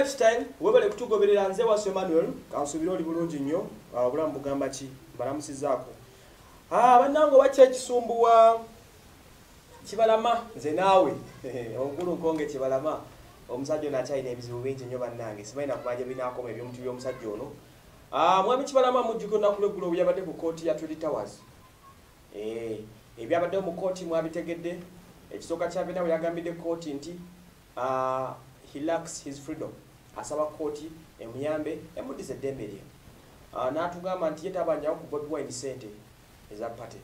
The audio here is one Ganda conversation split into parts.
lifestyle webale kutugoberera nze wasu emmanuel kansuubire oli bulungi nnyo obulamu bugamba ki mbalamusizaako. Bannange oba ekisumbuwa kibalama nze naawe. Omukulu nkonge kibalama. Omusajja ono akyalina ebizibu bingi nnyo bannange simanyi nakumanja binaakoma ebyomutu by'omusajja ono. Mwami kibalama mujjuko olunaku lweggulo bwe yabadde ku kooti ya twity towers. Eh, ebyabaddewo mu kooti mwabitegedde ekisooka kyabina bwe yagambidde kooti nti ah, he lacks his freedom asaba kooti emuyambe emuddiza eddembe lye Ah, n'atugamba nti ye tabanjawo ku bobi wine sente eza pate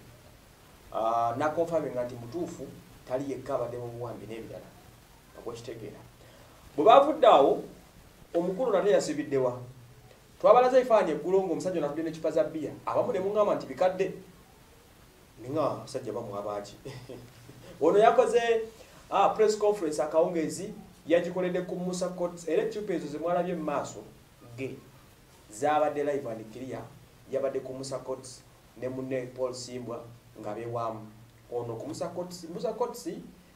Ah, nakonfaminga nti mutuufu tali yekka abadde mu buwambi n'ebirala. Okukitegeera bwe bavudde awo omukulu nate yasibiddewa twabalaza ebifaananyi eggulo ng'omusajja onatudde n'ekipa za bbiya abamu ne muŋŋamba nti bikadde. Ninga abasajja bamwabaki ono yakoze ah, press conference akawungeezi yagikoledde ku musa courts era ecupa ezo zemwalabye mu maaso ge zabadde live and clear yabadde ku musa courts ne munne paul simbwa nga bewamu ono ku musa courts musa courts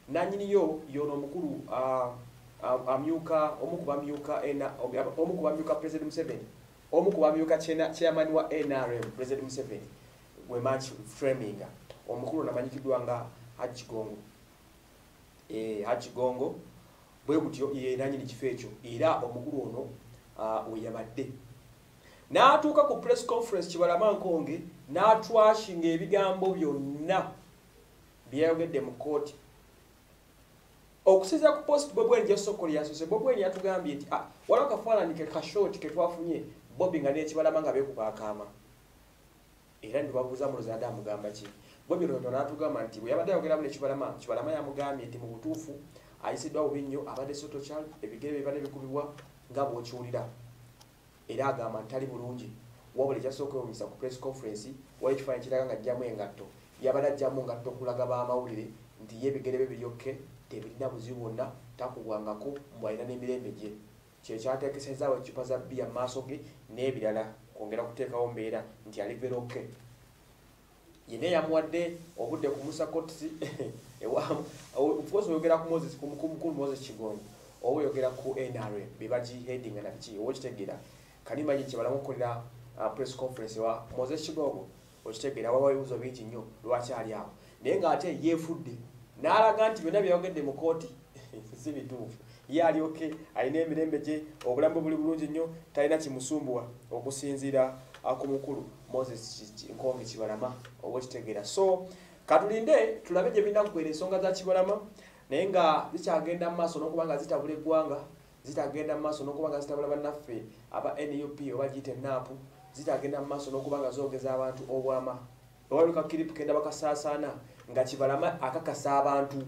nanyiniyo yono omukulu amyuka omu ku bamyuka omu ku bamyuka president museveni omu ku bamyuka chairman wa nrm president museveni wemanchi framing omukulu namanyikiddwa nga hajigongo eh, hajigongo bwe butyo ye nanyini kifo ekyo era omukulu ono uh, weyabadde n'atuuka ku press conference kibalama nkonge n'atwashinga ebigambo byonna byayogedde mu kooti okusinziira ku post bobweni gyesoko lyasose bobweni yatugambye nti waliwo akafaananyi ke kashoti ke twafunye bobi nga nekibalama nga beekuba akaama era ndibabuuza muloza adde amugamba ki? Bobi roto n'atugamba nti bwe yabadde ayogeramu nekibalama kibalama yamugambye nti mu butuufu ayisiddwa bubi nnyo abadde sotokyal ebigere bye bibadde bikubibwa nga bw'okiwulira. Era agamba nti tali bulungi wabula ekyasooka ewunyisa ku press conference wali ekifaananyi kiraga nga ajjamu engatto. Yabadde ajjamu ngatto okulaga b'amawulire nti ye ebigere bye biryokke tebirina buzibu bwonna takugwangako mbw alina n'emirembe gye. Kyekyateekesezaawo ecupa za bbiya mu maaso ge n'ebirala kwongera kuteekawo mbeera nti ali veroke yena yamuwadde obudde ku musa kotisi ofcourse oyogera ku moses ku mukulu moses kigongo oba oyogera ku nrm bebagihedinga nabiki oba okitegeera kanimanyi kyebalamu okukolera uh, press conference wa moses kigongo okitegeera wabawo ebibuzo bingi nnyo lwakyali awo. Naye ng'ate yeefudde n'alaga nti byonna byayogedde mu kooti si bituufu. Ye alyoke alina emirembe gye obulamu buli bulungi nnyo talina kimusumbuwa okusinziira ku mukulu moses nkonge kibalama oba okitegeera so katulinde tulabe gye binakukwera ensonga za kibalama naye nga zikyagenda mu maaso n'okuba nga zitabula eggwanga zitagenda mu maaso n'okuba nga zitabula bannaffe aba nup oba giyite naapu zitagenda mu maaso n'okuba nga zoogeza abantu obwama. Obalika kiripu kenda bakasaasaana nga kibalama akakasa abantu.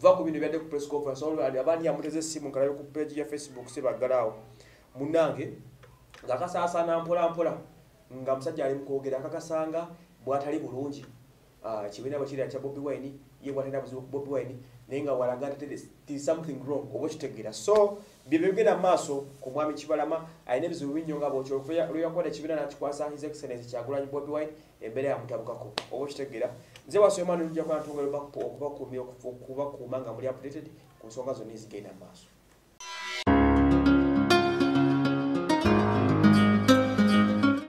Va ku bino byadde ku press conference olwali abandi yamuteza essimu nkalabe ku page ya facebook sebaggalawo munnange ng'akasaasaana mpola mpola nga musajja ali mukwogera akakasanga bwatali bulungi. Ah, kibiina bwe kirira kya bobi wine ye bwatalina buzibu ku bobi wine naye nga walaga is something wrong oba okitegeera. So bye bigenda mu maaso ku mwami kibalama alina ebizibu bingi nga bwotyo lweyakola ekibiina nakikwasa his excellence kyagulanyi bobi wine embeera yamutabukako. Oba okitegeera? Nze wasomani lujja kuba okubakuumira okubakuuma nga muli updated ku nsonga zonna ezigenda mu maaso